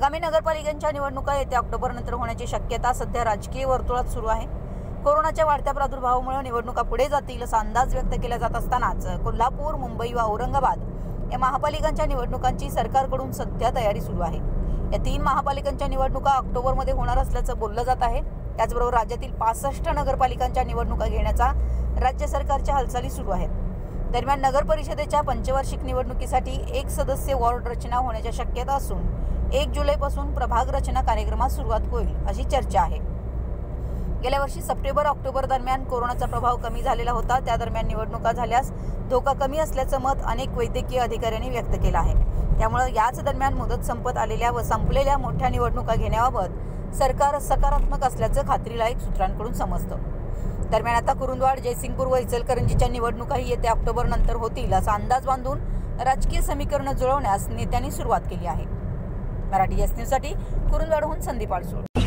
आगामी नगरपालिकांच्या निवडणुका येत्या ऑक्टोबरनंतर होण्याची शक्यता सध्या राजकीय वर्तुळात सुरू आहे. कोरोनाच्या वाढत्या प्रादुर्भावामुळे निवडणुका पुढे जातील असा अंदाज व्यक्त केला जात असतानाच कोल्हापूर मुंबई व औरंगाबाद या महापालिकांच्या निवडणुकांची सरकारकडून सध्या तयारी सुरू आहे. या तीन महापालिकांच्या निवडणुका ऑक्टोबरमध्ये होणार असल्याचं बोललं जात आहे. त्याचबरोबर राज्यातील पासष्ट नगरपालिकांच्या निवडणुका घेण्याचा राज्य सरकारच्या हालचाली सुरू आहेत. दरम्यान नगर परिषदेच्या पंचवार्षिक निवडणुकीसाठी एक सदस्य वॉर्ड रचना होण्याच्या शक्यता असून एक जुलैपासून प्रभाग रचना कार्यक्रमास सुरुवात होईल अशी चर्चा आहे. गेल्या वर्षी सप्टेंबर ऑक्टोबर दरम्यान कोरोनाचा प्रभाव कमी झालेला होता. त्या दरम्यान निवडणुका झाल्यास धोका कमी असल्याचं मत अनेक वैद्यकीय अधिकाऱ्यांनी व्यक्त केलं आहे. त्यामुळे याच दरम्यान मुदत संपत आलेल्या व संपलेल्या मोठ्या निवडणुका घेण्याबाबत सरकार सकारात्मक असल्याचं खात्रीलायक सूत्रांकडून समजतं. दरम्यान आता कुरुंदवाड जयसिंगपूर व इचलकरंजीच्या निवडणुकाही येत्या ऑक्टोबर नंतर होतील असा अंदाज बांधून राजकीय समीकरणं जुळवण्यास नेत्यांनी सुरुवात केली आहे. मराठी एस न्यूजसाठी कुरुंदवाडहून संदीप आडसूळ